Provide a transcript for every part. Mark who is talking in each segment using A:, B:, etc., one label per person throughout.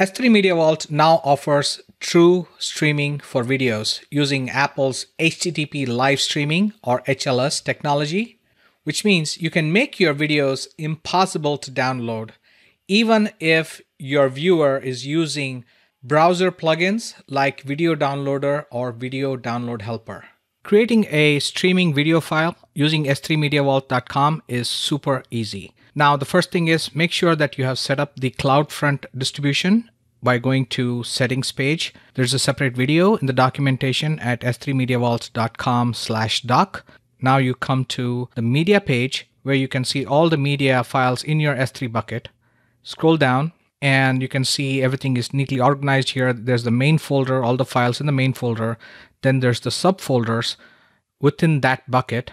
A: S3 Media Vault now offers true streaming for videos using Apple's HTTP live streaming or HLS technology, which means you can make your videos impossible to download even if your viewer is using browser plugins like Video Downloader or Video Download Helper. Creating a streaming video file using s3mediavault.com is super easy. Now, the first thing is make sure that you have set up the CloudFront distribution by going to settings page. There's a separate video in the documentation at s3mediavault.com slash doc. Now you come to the media page where you can see all the media files in your S3 bucket. Scroll down and you can see everything is neatly organized here. There's the main folder, all the files in the main folder. Then there's the subfolders within that bucket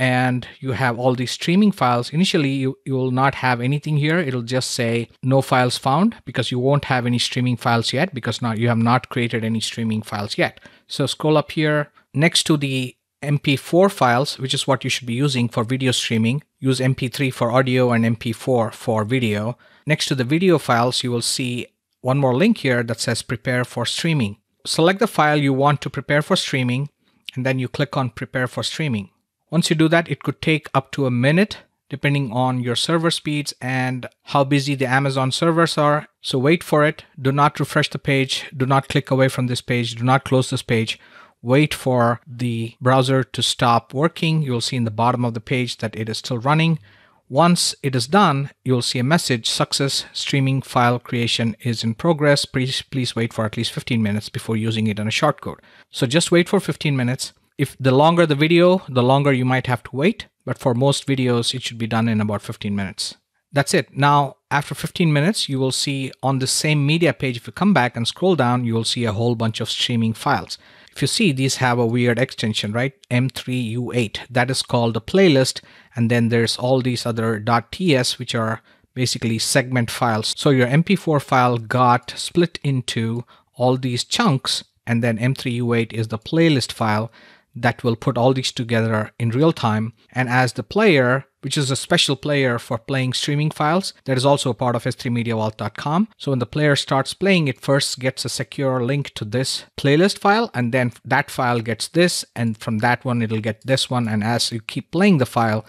A: and you have all these streaming files. Initially, you, you will not have anything here. It'll just say no files found because you won't have any streaming files yet because now you have not created any streaming files yet. So scroll up here next to the MP4 files, which is what you should be using for video streaming. Use MP3 for audio and MP4 for video. Next to the video files, you will see one more link here that says prepare for streaming. Select the file you want to prepare for streaming, and then you click on prepare for streaming. Once you do that, it could take up to a minute depending on your server speeds and how busy the Amazon servers are. So wait for it. Do not refresh the page. Do not click away from this page. Do not close this page. Wait for the browser to stop working. You'll see in the bottom of the page that it is still running. Once it is done, you'll see a message, success streaming file creation is in progress. Please, please wait for at least 15 minutes before using it in a shortcode. So just wait for 15 minutes. If the longer the video, the longer you might have to wait. But for most videos, it should be done in about 15 minutes. That's it. Now, after 15 minutes, you will see on the same media page, if you come back and scroll down, you will see a whole bunch of streaming files. If you see, these have a weird extension, right? M3U8. That is called a playlist. And then there's all these other .ts, which are basically segment files. So your MP4 file got split into all these chunks. And then M3U8 is the playlist file that will put all these together in real time. And as the player, which is a special player for playing streaming files, that is also a part of s3mediavault.com. So when the player starts playing, it first gets a secure link to this playlist file, and then that file gets this, and from that one, it'll get this one. And as you keep playing the file,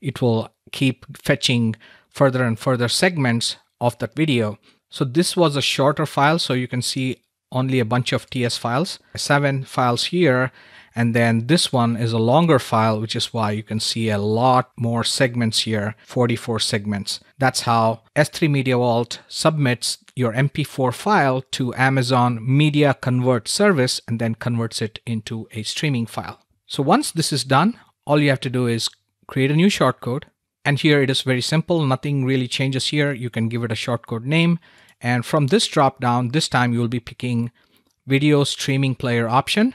A: it will keep fetching further and further segments of that video. So this was a shorter file, so you can see only a bunch of TS files, seven files here, and then this one is a longer file, which is why you can see a lot more segments here, 44 segments. That's how S3 Media Vault submits your MP4 file to Amazon Media Convert service and then converts it into a streaming file. So once this is done, all you have to do is create a new shortcode. And here it is very simple. Nothing really changes here. You can give it a shortcode name. And from this drop down, this time you'll be picking video streaming player option.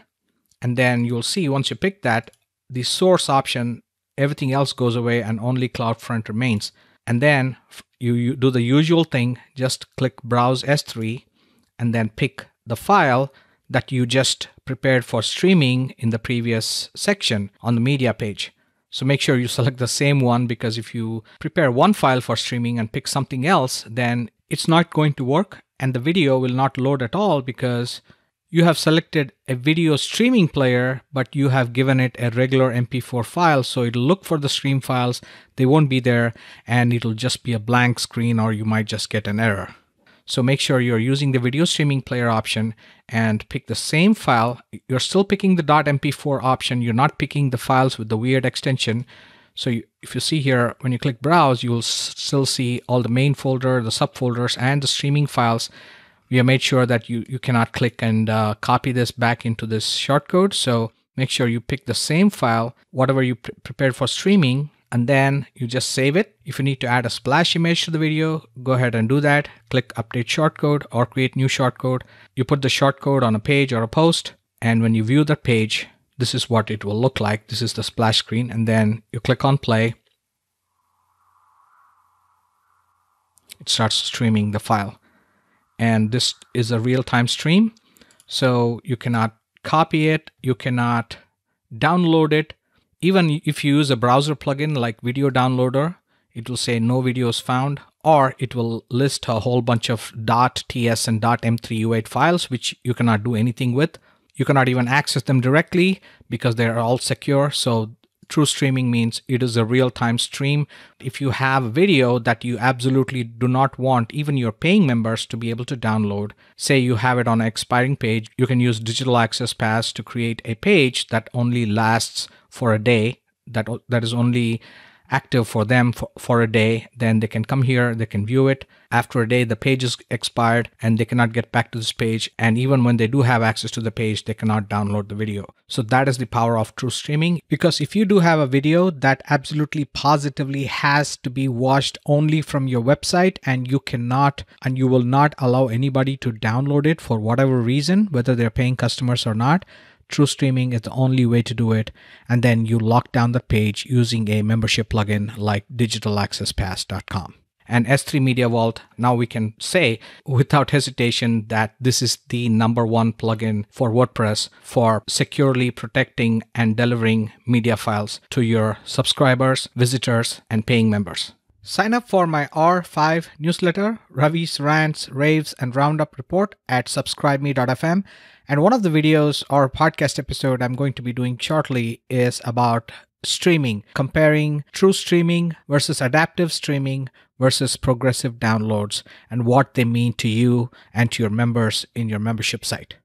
A: And then you'll see once you pick that, the source option, everything else goes away and only CloudFront remains. And then you, you do the usual thing, just click Browse S3 and then pick the file that you just prepared for streaming in the previous section on the media page. So make sure you select the same one because if you prepare one file for streaming and pick something else, then it's not going to work and the video will not load at all because you have selected a video streaming player, but you have given it a regular MP4 file. So it'll look for the stream files. They won't be there and it'll just be a blank screen or you might just get an error. So make sure you're using the video streaming player option and pick the same file. You're still picking the .mp4 option. You're not picking the files with the weird extension. So you, if you see here, when you click browse, you will still see all the main folder, the subfolders, and the streaming files we have made sure that you, you cannot click and uh, copy this back into this shortcode. So make sure you pick the same file, whatever you pre prepared for streaming, and then you just save it. If you need to add a splash image to the video, go ahead and do that. Click update shortcode or create new shortcode. You put the shortcode on a page or a post, and when you view the page, this is what it will look like. This is the splash screen, and then you click on play. It starts streaming the file and this is a real-time stream so you cannot copy it you cannot download it even if you use a browser plugin like video downloader it will say no videos found or it will list a whole bunch of .ts and .m3 U8 files, which you cannot do anything with. You cannot even access them directly because they're all secure. So true streaming means it is a real time stream. If you have video that you absolutely do not want even your paying members to be able to download, say you have it on an expiring page, you can use digital access pass to create a page that only lasts for a day that that is only active for them for, for a day, then they can come here, they can view it. After a day, the page is expired and they cannot get back to this page. And even when they do have access to the page, they cannot download the video. So that is the power of true streaming. Because if you do have a video that absolutely positively has to be watched only from your website and you cannot and you will not allow anybody to download it for whatever reason, whether they're paying customers or not, True Streaming is the only way to do it. And then you lock down the page using a membership plugin like digitalaccesspass.com. And S3 Media Vault, now we can say without hesitation that this is the number one plugin for WordPress for securely protecting and delivering media files to your subscribers, visitors, and paying members. Sign up for my R5 newsletter, Ravi's Rants, Raves, and Roundup report at subscribeme.fm. And one of the videos or podcast episode I'm going to be doing shortly is about streaming, comparing true streaming versus adaptive streaming versus progressive downloads and what they mean to you and to your members in your membership site.